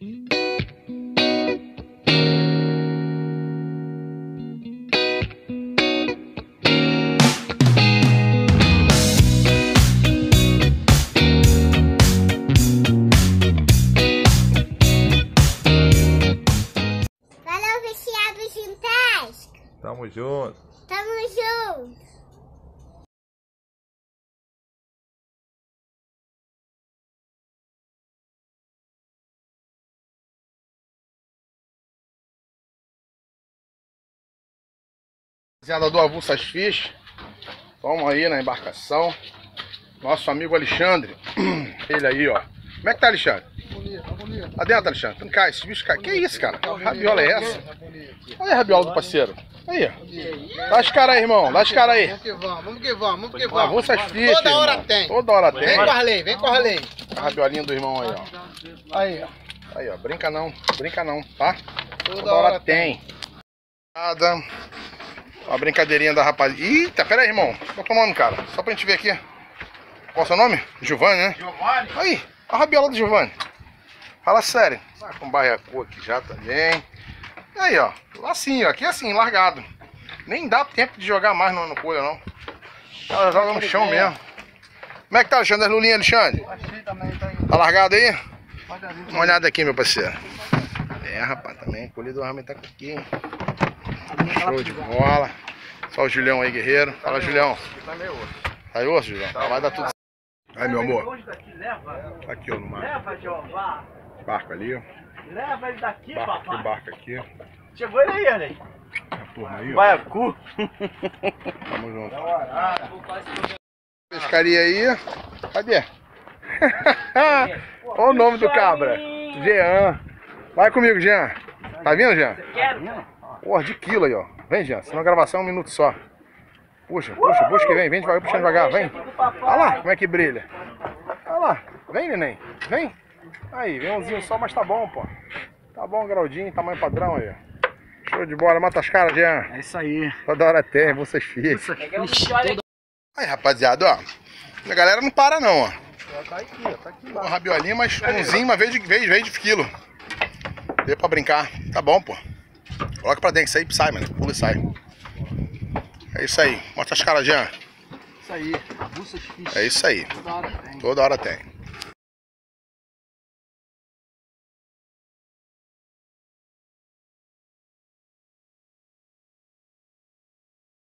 Tamo junto. Tamo junto. Rapaziada do Avulsas Fish, vamos aí na embarcação. Nosso amigo Alexandre, ele aí, ó. Como é que tá, Alexandre? Lá dentro, Alexandre. Não cai, esse bicho cai. Que isso, cara? Que rabiola é essa? Olha a rabiola do parceiro. Aí, ó. Dá as caras aí, irmão. Dá as caras aí. Vamos que vamos, vamos que vamos, vamos que vamos. Avulsas Fish, Toda hora irmão. tem. Toda hora Vem tem. com a Arley, vem com a Arley. A rabiolinha do irmão aí, ó. Aí, ó. Aí, ó. Brinca não, brinca não, tá? Toda hora tem. Nada. Uma brincadeirinha da rapaziada. Eita, pera aí, irmão. Qual é o nome, cara? Só pra gente ver aqui. Qual é o seu nome? Giovanni, né? Giovanni. Aí, a rabiola do Giovanni. Fala sério. Tá com baiacu aqui já também. Aí, ó. Assim, ó. Aqui é assim, largado. Nem dá tempo de jogar mais no, no colha, não. Ela joga no chão mesmo. Como é que tá, Alexandre? As lulinhas, Alexandre? Achei também, tá aí. Tá largado aí? Uma olhada aqui, meu parceiro. É, rapaz, também. Colhido realmente tá aqui, hein? Show de bola. Só o Julião aí, guerreiro. Fala, Julião. Tá meio osso. Tá aí, osso, Julião? Vai dar tudo certo. Aí, meu amor. Tá aqui, ó, no mar. leva, Jeová. Barco ali, ó. Leva ele daqui, Barco aqui, papai. barco aqui. Chegou ele aí, Arley. A turma aí, ó. Baiacu. Tamo junto. Pescaria aí. Cadê? Olha o nome do cabra. Jean. Vai comigo, Jean. Tá vindo, Jean? Quero. Porra, de quilo aí, ó. Vem, Jean. Senão a gravação é um minuto só. Puxa, puxa, puxa que vem. Vem devagar, puxando devagar. Vem. Olha lá como é que brilha. Olha lá. Vem, neném. Vem. Aí, vem umzinho só, mas tá bom, pô. Tá bom, graudinho, tamanho padrão aí, ó. Show de bola. Mata as caras, Jean. É isso aí. Toda hora tem, vocês filhos. Um aqui. Aí, rapaziada, ó. A galera não para não, ó. Tá aqui, ó. Tá aqui Uma rabiolinha, mas umzinho, uma vez de, vez, vez de quilo. Deu pra brincar. Tá bom, pô. Coloca pra dentro, isso aí sai, mano. Pula e sai. É isso aí. Mostra as caras, Jean. Isso aí. É isso aí. Toda hora tem. Toda hora tem.